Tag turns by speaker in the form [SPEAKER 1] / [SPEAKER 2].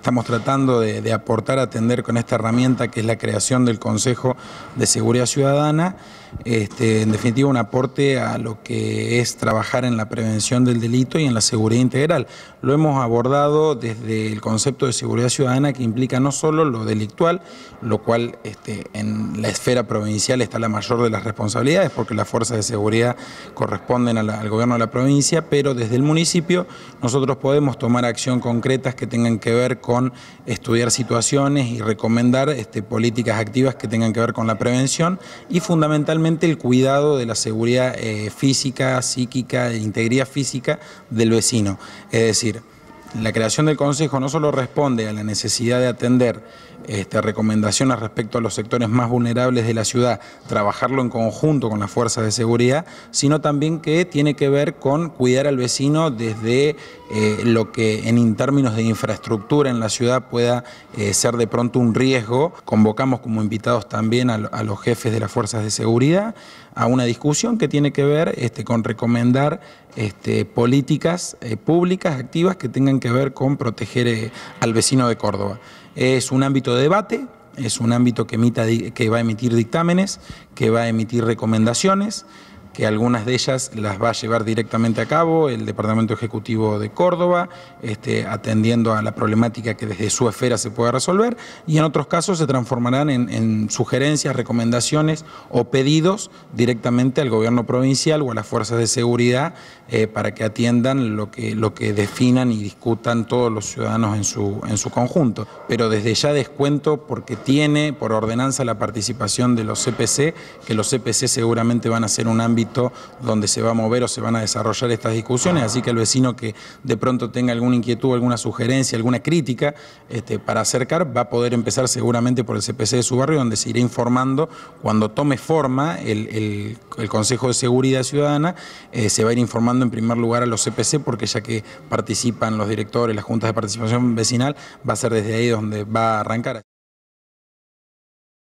[SPEAKER 1] estamos tratando de, aportar, atender con esta herramienta que es la creación del Consejo de Seguridad Ciudadana, este, en definitiva un aporte a lo que es trabajar en la prevención del delito y en la seguridad integral. Lo hemos abordado desde el concepto de seguridad ciudadana que implica no solo lo delictual, lo cual este, en la esfera provincial está la mayor de las responsabilidades porque las fuerzas de seguridad corresponden al gobierno de la provincia, pero desde el municipio nosotros podemos tomar acción concretas que tengan que ver con estudiar situaciones y recomendar este, políticas activas que tengan que ver con la prevención y fundamentalmente el cuidado de la seguridad eh, física, psíquica, de integridad física del vecino. Es decir, la creación del Consejo no solo responde a la necesidad de atender este, recomendaciones respecto a los sectores más vulnerables de la ciudad, trabajarlo en conjunto con las fuerzas de seguridad, sino también que tiene que ver con cuidar al vecino desde eh, lo que en términos de infraestructura en la ciudad pueda eh, ser de pronto un riesgo. Convocamos como invitados también a, los jefes de las fuerzas de seguridad a una discusión que tiene que ver este, con recomendar este, políticas eh, públicas activas que tengan que ver con proteger al vecino de Córdoba. Es un ámbito de debate, es un ámbito que, emita, que va a emitir dictámenes, que va a emitir recomendaciones que algunas de ellas las va a llevar directamente a cabo el Departamento Ejecutivo de Córdoba, este, atendiendo a la problemática que desde su esfera se pueda resolver, y en otros casos se transformarán en, sugerencias, recomendaciones o pedidos directamente al gobierno provincial o a las fuerzas de seguridad eh, para que atiendan lo que, lo que definan y discutan todos los ciudadanos en su, en su conjunto. Pero desde ya descuento porque tiene por ordenanza la participación de los CPC, que los CPC seguramente van a ser un ámbito donde se va a mover o se van a desarrollar estas discusiones, así que el vecino que de pronto tenga alguna inquietud, alguna sugerencia, alguna crítica este, para acercar, va a poder empezar seguramente por el CPC de su barrio, donde se irá informando cuando tome forma el, Consejo de Seguridad Ciudadana, eh, se va a ir informando en primer lugar a los CPC, porque ya que participan los directores, las juntas de participación vecinal, va a ser desde ahí donde va a arrancar.